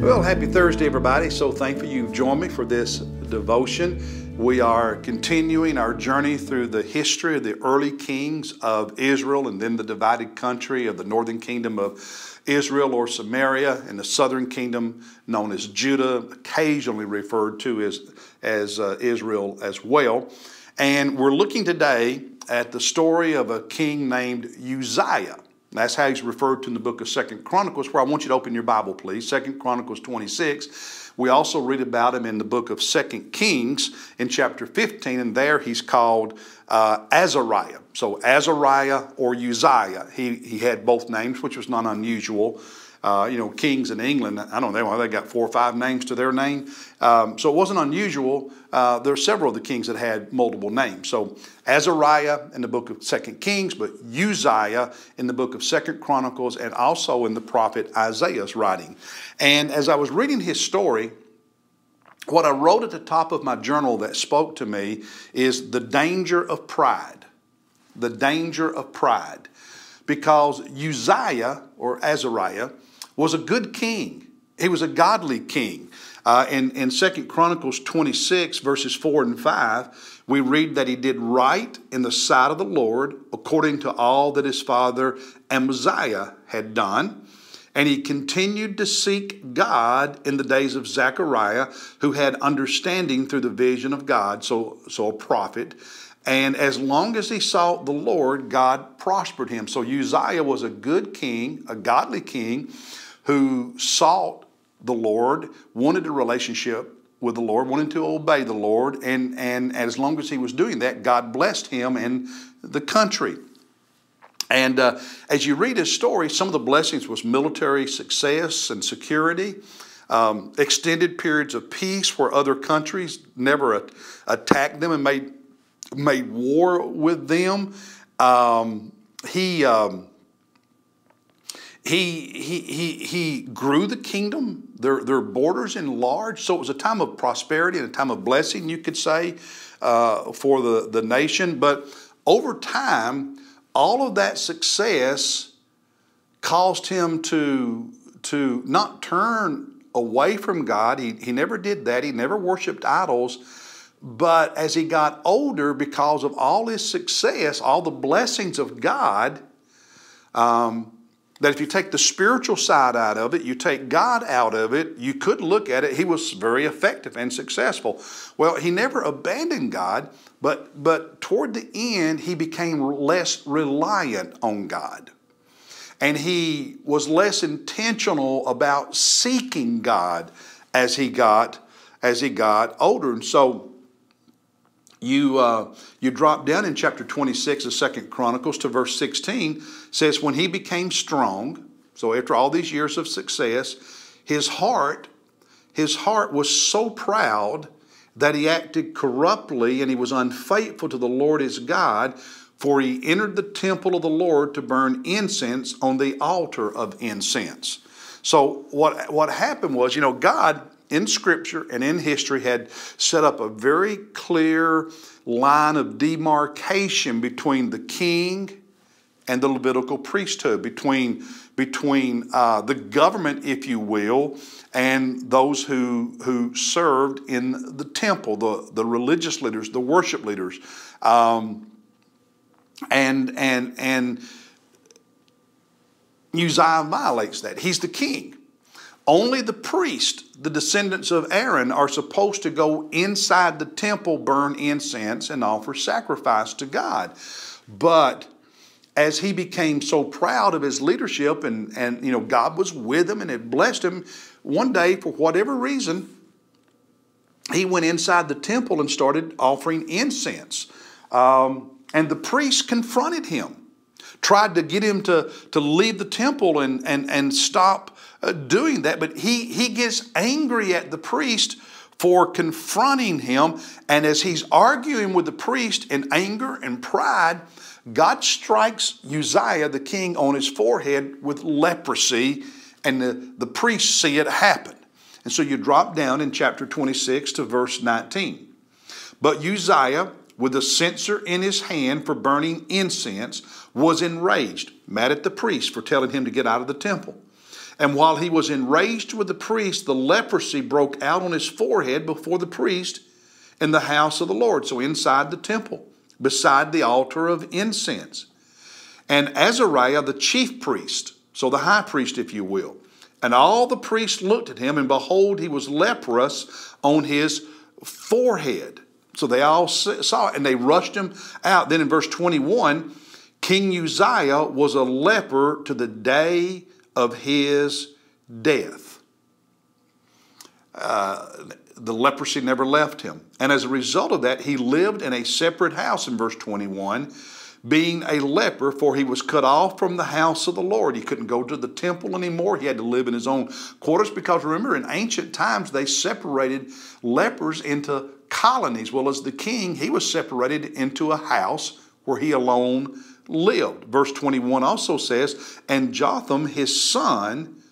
Well, happy Thursday, everybody. So thankful you've joined me for this devotion. We are continuing our journey through the history of the early kings of Israel and then the divided country of the northern kingdom of Israel or Samaria and the southern kingdom known as Judah, occasionally referred to as, as uh, Israel as well. And we're looking today at the story of a king named Uzziah. That's how he's referred to in the book of Second Chronicles, where I want you to open your Bible, please. Second Chronicles 26. We also read about him in the book of Second Kings in chapter 15, and there he's called uh, Azariah. So Azariah or Uzziah. He, he had both names, which was not unusual uh, you know, kings in England, I don't know, why they got four or five names to their name. Um, so it wasn't unusual. Uh, there are several of the kings that had multiple names. So Azariah in the book of Second Kings, but Uzziah in the book of Second Chronicles, and also in the prophet Isaiah's writing. And as I was reading his story, what I wrote at the top of my journal that spoke to me is the danger of pride. The danger of pride. Because Uzziah, or Azariah, was a good king. He was a godly king. Uh, in, in 2 Chronicles 26, verses 4 and 5, we read that he did right in the sight of the Lord according to all that his father Amaziah had done. And he continued to seek God in the days of Zechariah, who had understanding through the vision of God, so, so a prophet. And as long as he sought the Lord, God prospered him. So Uzziah was a good king, a godly king who sought the Lord, wanted a relationship with the Lord, wanted to obey the Lord, and, and as long as he was doing that, God blessed him and the country. And uh, as you read his story, some of the blessings was military success and security, um, extended periods of peace where other countries never attacked them and made made war with them. Um, he um, he, he, he, he grew the kingdom, their, their borders enlarged. So it was a time of prosperity and a time of blessing, you could say, uh, for the, the nation. But over time, all of that success caused him to, to not turn away from God. He, he never did that, he never worshiped idols. But as he got older, because of all his success, all the blessings of God, um, that if you take the spiritual side out of it, you take God out of it, you could look at it, he was very effective and successful. Well, he never abandoned God, but, but toward the end, he became less reliant on God. And he was less intentional about seeking God as he got, as he got older. And so you, uh, you drop down in chapter 26 of Second Chronicles to verse 16, says, When he became strong, so after all these years of success, his heart, his heart was so proud that he acted corruptly and he was unfaithful to the Lord his God, for he entered the temple of the Lord to burn incense on the altar of incense. So what, what happened was, you know, God in Scripture and in history had set up a very clear line of demarcation between the king and the Levitical priesthood, between, between uh, the government, if you will, and those who, who served in the temple, the, the religious leaders, the worship leaders. Um, and, and, and Uzziah violates that. He's the king. Only the priest, the descendants of Aaron, are supposed to go inside the temple, burn incense, and offer sacrifice to God. But as he became so proud of his leadership and, and you know God was with him and had blessed him, one day, for whatever reason, he went inside the temple and started offering incense. Um, and the priest confronted him, tried to get him to, to leave the temple and, and, and stop Uh, doing that, but he, he gets angry at the priest for confronting him. And as he's arguing with the priest in anger and pride, God strikes Uzziah, the king, on his forehead with leprosy, and the, the priests see it happen. And so you drop down in chapter 26 to verse 19. But Uzziah, with a censer in his hand for burning incense, was enraged, mad at the priest for telling him to get out of the temple. And while he was enraged with the priest, the leprosy broke out on his forehead before the priest in the house of the Lord, so inside the temple, beside the altar of incense. And Azariah, the chief priest, so the high priest, if you will, and all the priests looked at him, and behold, he was leprous on his forehead. So they all saw it, and they rushed him out. Then in verse 21, King Uzziah was a leper to the day of his death. Uh, the leprosy never left him. And as a result of that, he lived in a separate house in verse 21, being a leper, for he was cut off from the house of the Lord. He couldn't go to the temple anymore. He had to live in his own quarters because remember, in ancient times, they separated lepers into colonies. Well, as the king, he was separated into a house where he alone lived. Verse 21 also says, And Jotham, his son,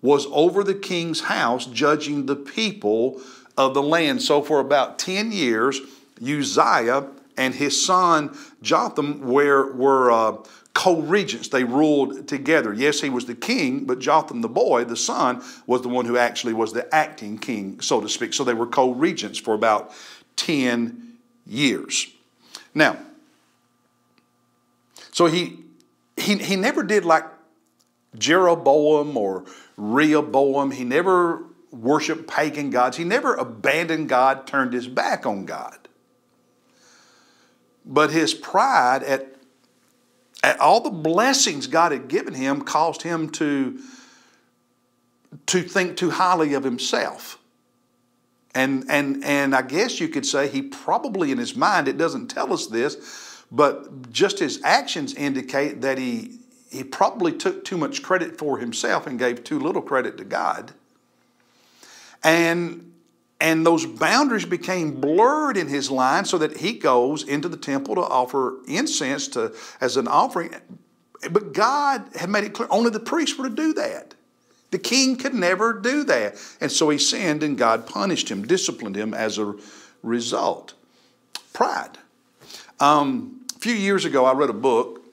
was over the king's house, judging the people of the land. So for about 10 years, Uzziah and his son Jotham were, were uh, co regents. They ruled together. Yes, he was the king, but Jotham, the boy, the son, was the one who actually was the acting king, so to speak. So they were co regents for about 10 years. Now, so he, he, he never did like Jeroboam or Rehoboam. He never worshiped pagan gods. He never abandoned God, turned his back on God. But his pride at, at all the blessings God had given him caused him to, to think too highly of himself. And, and, and I guess you could say he probably in his mind, it doesn't tell us this, but just his actions indicate that he, he probably took too much credit for himself and gave too little credit to God. And, and those boundaries became blurred in his line so that he goes into the temple to offer incense to, as an offering. But God had made it clear only the priests were to do that. The king could never do that. And so he sinned and God punished him, disciplined him as a result. Pride. Um, a few years ago, I read a book,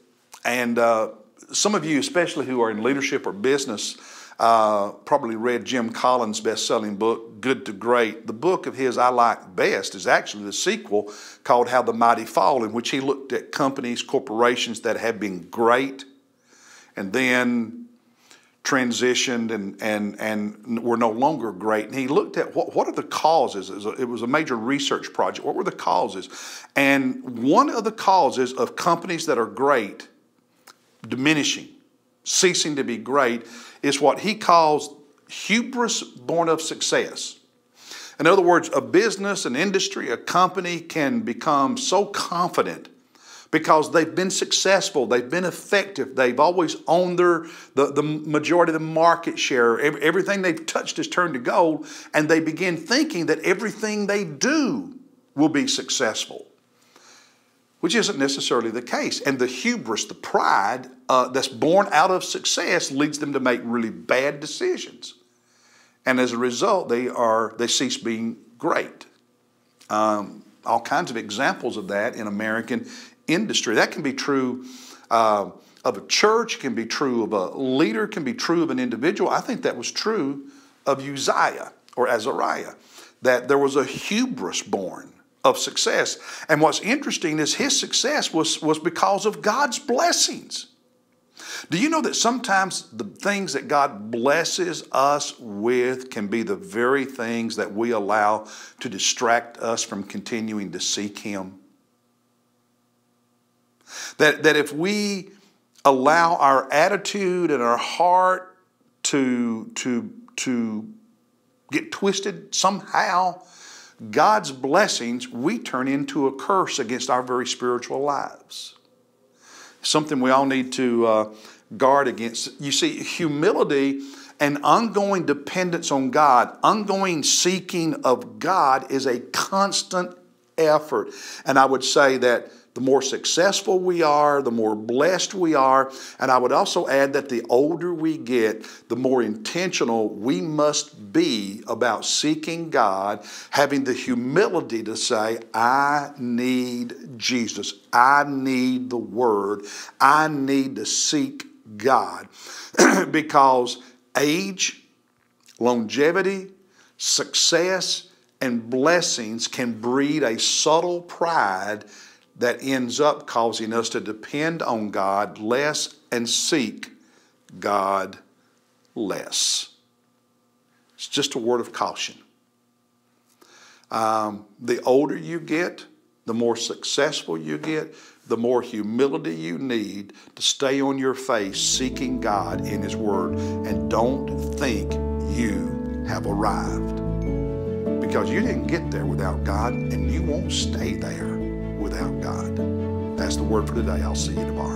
and uh, some of you, especially who are in leadership or business, uh, probably read Jim Collins' best selling book, Good to Great. The book of his I like best is actually the sequel called How the Mighty Fall, in which he looked at companies, corporations that have been great and then transitioned and, and, and were no longer great. And he looked at what, what are the causes. It was, a, it was a major research project. What were the causes? And one of the causes of companies that are great diminishing, ceasing to be great, is what he calls hubris born of success. In other words, a business, an industry, a company can become so confident because they've been successful, they've been effective, they've always owned their the, the majority of the market share. Everything they've touched has turned to gold, and they begin thinking that everything they do will be successful, which isn't necessarily the case. And the hubris, the pride uh, that's born out of success, leads them to make really bad decisions, and as a result, they are they cease being great. Um, all kinds of examples of that in American industry. That can be true uh, of a church, can be true of a leader, can be true of an individual. I think that was true of Uzziah or Azariah, that there was a hubris born of success. And what's interesting is his success was, was because of God's blessings. Do you know that sometimes the things that God blesses us with can be the very things that we allow to distract us from continuing to seek Him? That, that if we allow our attitude and our heart to, to, to get twisted somehow, God's blessings, we turn into a curse against our very spiritual lives. Something we all need to uh, guard against. You see, humility and ongoing dependence on God, ongoing seeking of God is a constant effort. And I would say that the more successful we are, the more blessed we are. And I would also add that the older we get, the more intentional we must be about seeking God, having the humility to say, I need Jesus. I need the Word. I need to seek God. because age, longevity, success, and blessings can breed a subtle pride that ends up causing us to depend on God less and seek God less. It's just a word of caution. Um, the older you get, the more successful you get, the more humility you need to stay on your face seeking God in His Word. And don't think you have arrived. Because you didn't get there without God, and you won't stay there without God. That's the word for today. I'll see you tomorrow.